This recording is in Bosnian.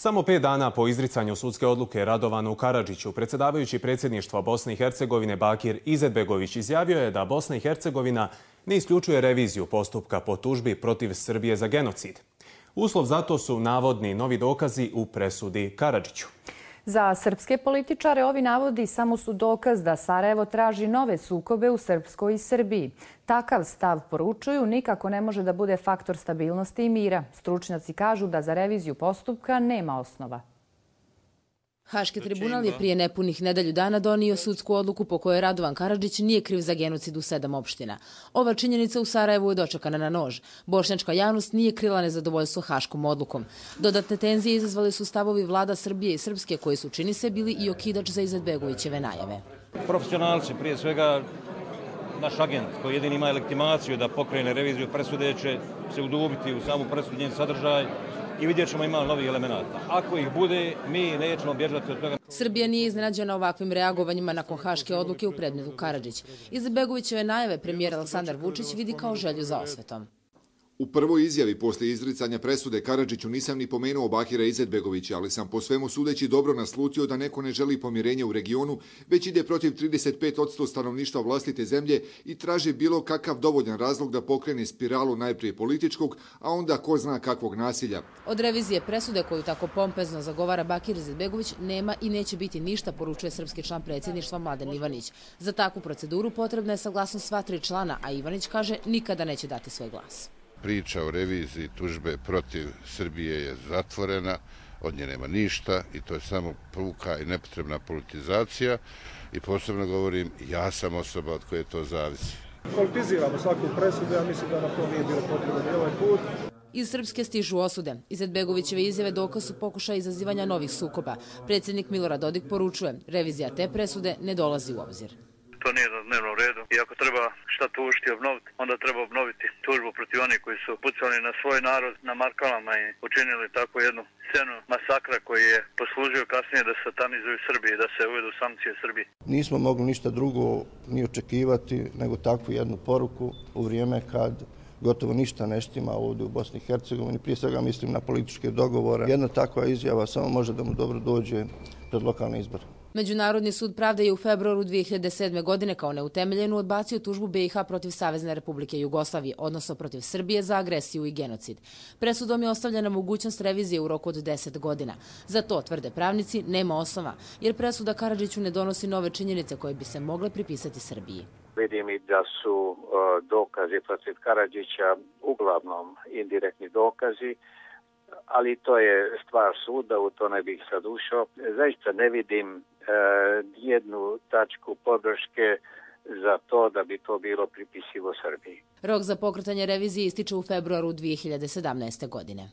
Samo pet dana po izricanju sudske odluke Radovanu Karadžiću, predsjedavajući predsjedništva Bosne i Hercegovine Bakir Izetbegović izjavio je da Bosna i Hercegovina ne isključuje reviziju postupka po tužbi protiv Srbije za genocid. Uslov za to su navodni novi dokazi u presudi Karadžiću. Za srpske političare ovi navodi samo su dokaz da Sarajevo traži nove sukobe u Srpskoj i Srbiji. Takav stav poručuju nikako ne može da bude faktor stabilnosti i mira. Stručnjaci kažu da za reviziju postupka nema osnova. Haški tribunal je prije nepunih nedelju dana donio sudsku odluku po kojoj Radovan Karadžić nije kriv za genocid u sedam opština. Ova činjenica u Sarajevu je dočekana na nož. Bošnjačka javnost nije krila nezadovoljstvo Haškom odlukom. Dodatne tenzije izazvali su stavovi vlada Srbije i Srpske koji su čini se bili i okidač za Izetbegovićeve najave. Profesionalci, prije svega naš agent koji jedini ima legitimaciju da pokrene reviziju presude će se udubiti u samu presudnjen sadržaj i vidjet ćemo ima novih elemenata. Ako ih bude, mi nećemo bježati od toga. Srbija nije iznenađena ovakvim reagovanjima nakon Haške odluke u predmetu Karadžić. Izbegovićeve najave premijer Aleksandar Vučić vidi kao želju za osvetom. U prvoj izjavi posle izricanja presude Karadžiću nisam ni pomenuo Bakira Izetbegovića, ali sam po svemu sudeći dobro naslutio da neko ne želi pomirenje u regionu, već ide protiv 35% stanovništva vlastite zemlje i traži bilo kakav dovoljan razlog da pokrene spiralu najprije političkog, a onda ko zna kakvog nasilja. Od revizije presude koju tako pompezno zagovara Bakir Izetbegović nema i neće biti ništa, poručuje srpski član predsjedništva Mladen Ivanić. Za takvu proceduru potrebna je saglasnost sva tri člana, a Ivanić kaže nikada neće dati svoj glas priča o reviziji tužbe protiv Srbije je zatvorena, od nje nema ništa i to je samo puka i nepotrebna politizacija i posebno govorim, ja sam osoba od koje to zavisi. Politiziramo svaku presudu, ja mislim da na to nije bilo potrebno ni ovaj put. Iz Srpske stižu osude. Izetbegovićeve izjave dokaz su pokušaja izazivanja novih sukoba. Predsjednik Milorad Dodik poručuje, revizija te presude ne dolazi u obzir to nije na dnevnom redu. I ako treba šta tužiti, obnoviti, onda treba obnoviti tužbu protiv onih koji su pucali na svoj narod na Markalama i učinili tako jednu scenu masakra koji je poslužio kasnije da satanizuju Srbije, da se uvedu sankcije Srbije. Nismo mogli ništa drugo ni očekivati nego takvu jednu poruku u vrijeme kad gotovo ništa neštima ovdje u Bosni i Hercegovini. Prije svega mislim na političke dogovore. Jedna takva izjava samo može da mu dobro dođe pred lokalne izbore. Međunarodni sud pravde je u februaru 2007. godine kao neutemeljenu odbacio tužbu BiH protiv Savezne republike Jugoslavije, odnosno protiv Srbije za agresiju i genocid. Presudom je ostavljena mogućnost revizije u roku od 10 godina. Za to, tvrde pravnici, nema osnova, jer presuda Karadžiću ne donosi nove činjenice koje bi se mogle pripisati Srbiji. Vidim i da su e, dokazi protiv Karadžića uglavnom indirektni dokazi, ali to je stvar suda, u to ne bih sad ušao. Zaista ne vidim E, jednu tačku podrške za to da bi to bilo pripisivo Srbiji. Rok za pokretanje revizije ističe u februaru 2017. godine.